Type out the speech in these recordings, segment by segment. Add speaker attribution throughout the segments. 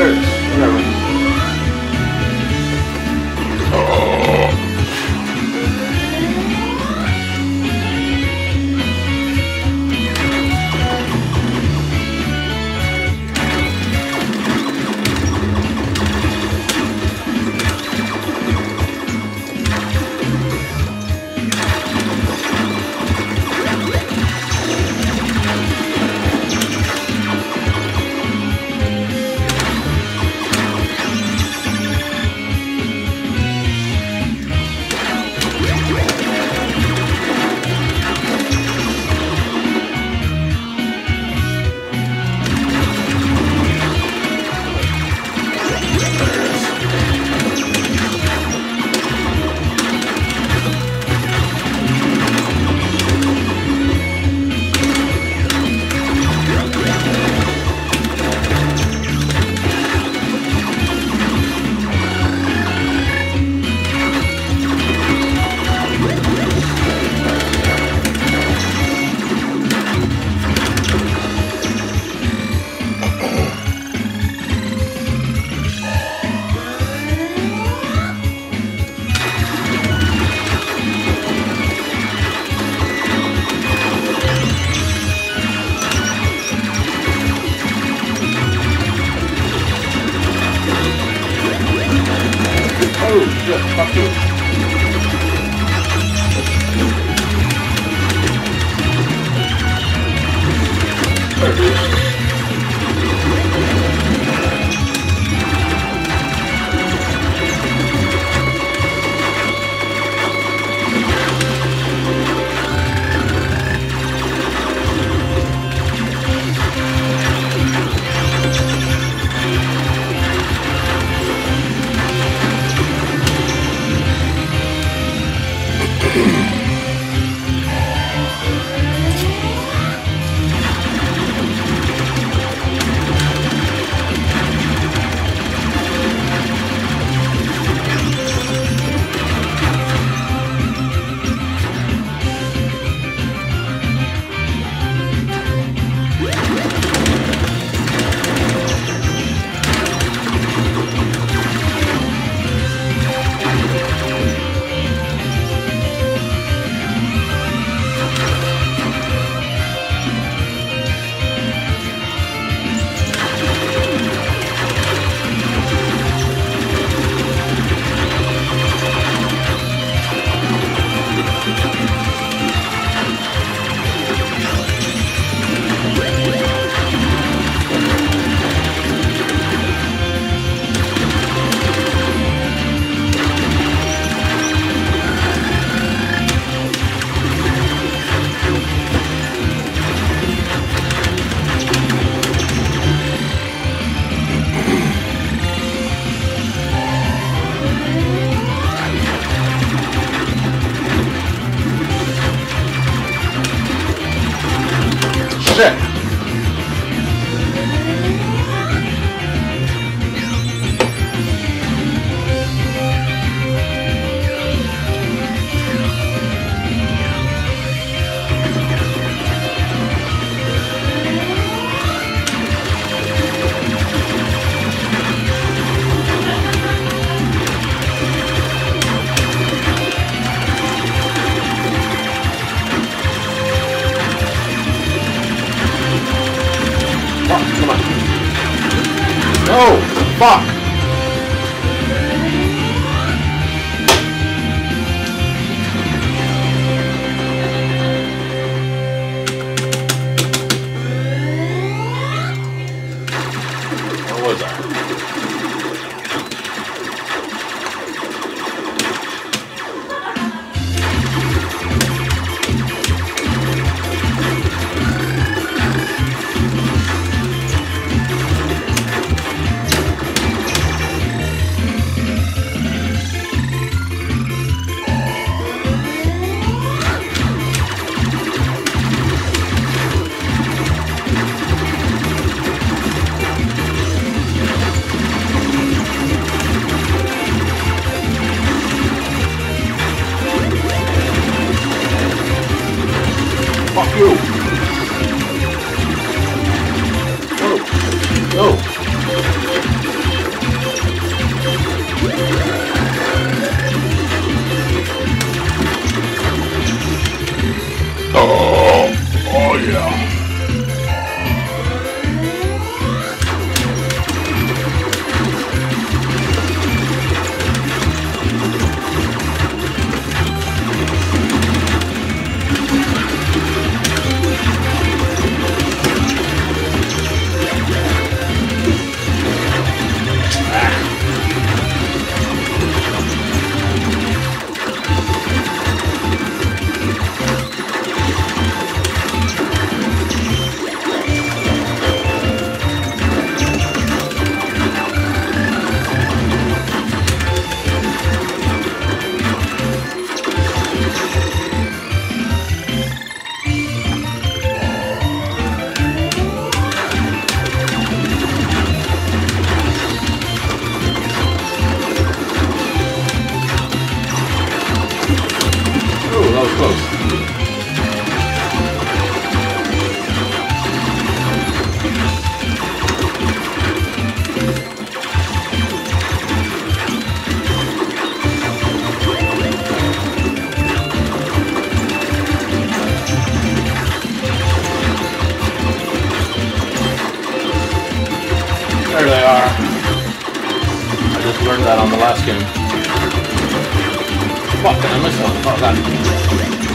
Speaker 1: Spirits, Oh shit, fuck you. Last game. Fuck, I miss one? Oh, that.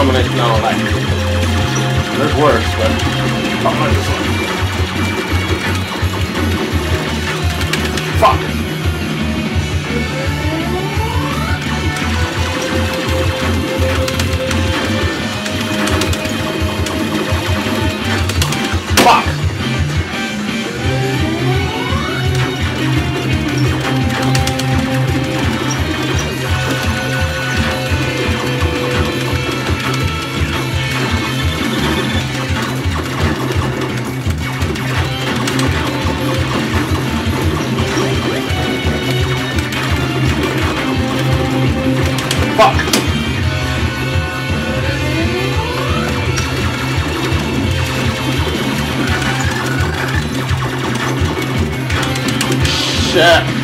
Speaker 1: Combination I don't like. There's worse, but I don't like this one. Fuck! Shit!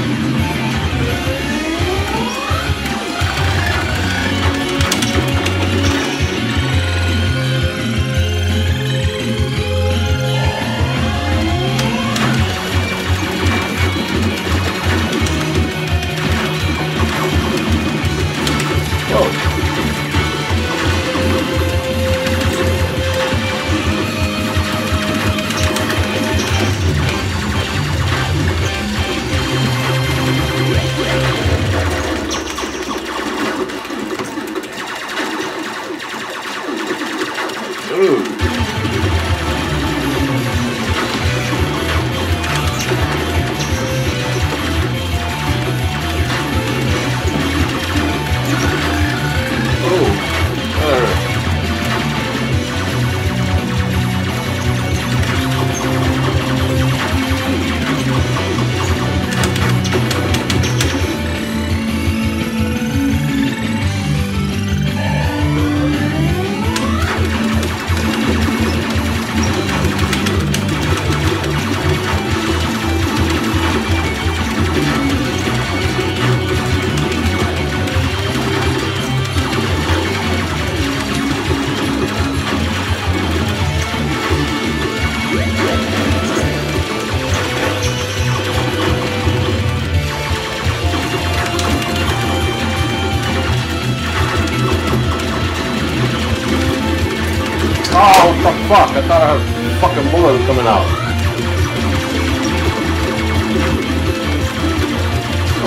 Speaker 1: Fuck? I thought I had fucking bullet coming out.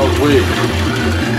Speaker 1: Oh, weak.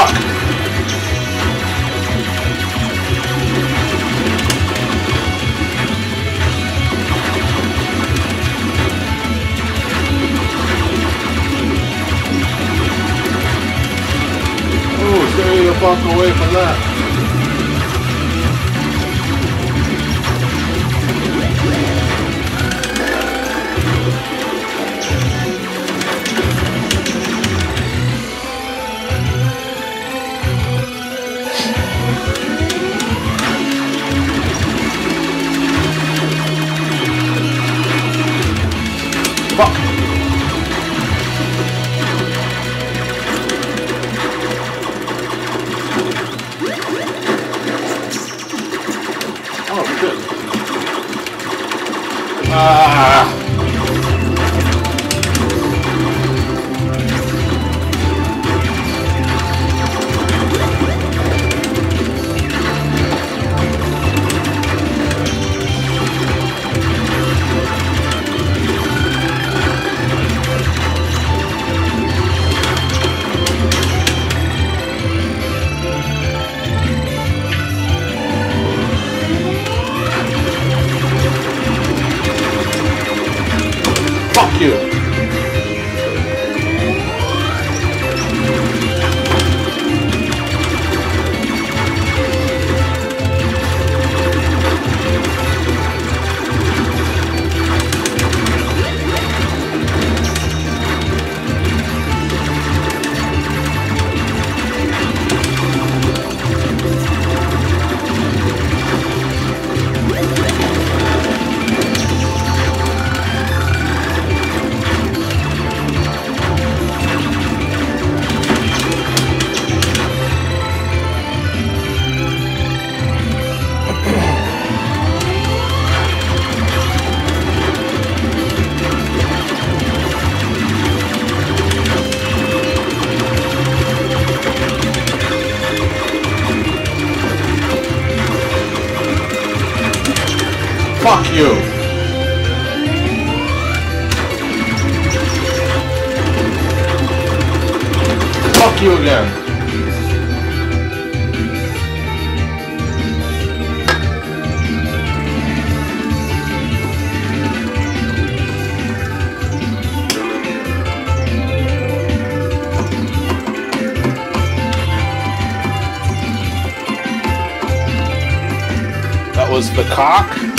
Speaker 1: Fuck! Oh, stay the fuck away from that. Ah! Fuck you! Fuck you again! That was the cock.